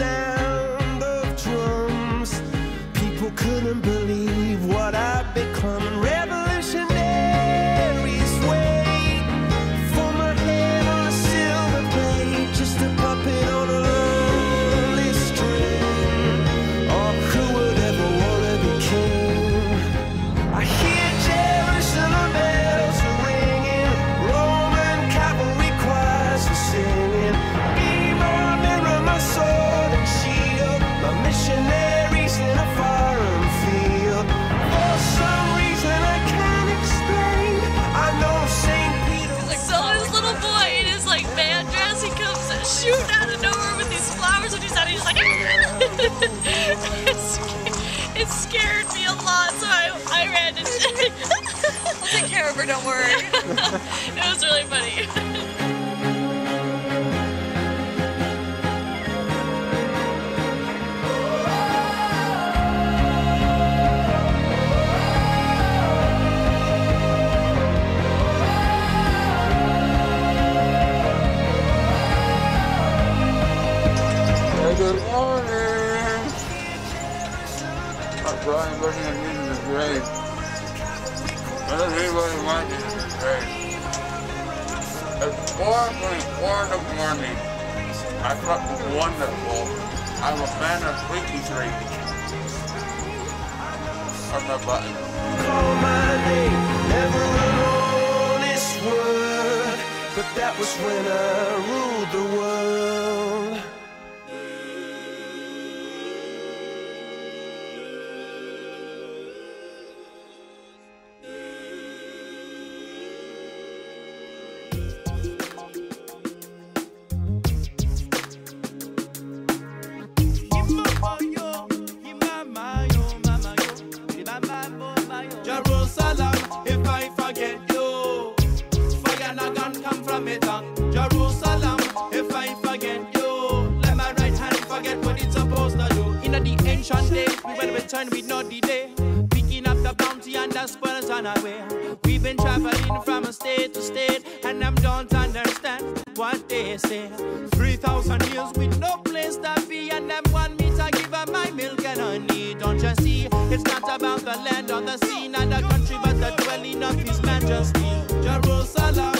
sound of drums. People couldn't believe. It scared me a lot, so I, I ran and I'll take care of her, don't worry. it was really funny. blind person that needs is grave. Not everybody might need is grave. At 4.4 in the morning, I felt wonderful. I'm a fan of Freaky Three. From the button. Call my name, never alone this word. But that was when I ruled the world. Day. We will return with no delay. Picking up the bounty and the spoils on our way. We've been traveling from state to state, and I don't understand what they say. 3,000 years with no place to be, and them want me to give up my milk and honey. Don't you see? It's not about the land or the sea, not the country, but the dwelling of His Majesty. Jerusalem.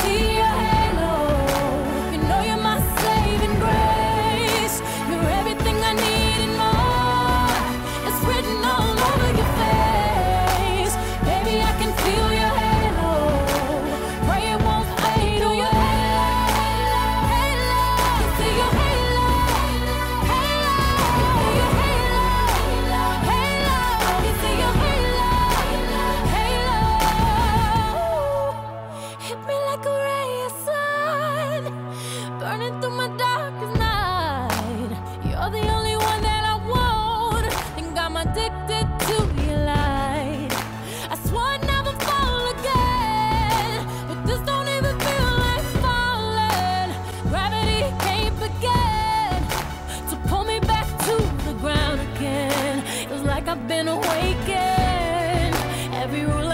see your head every rule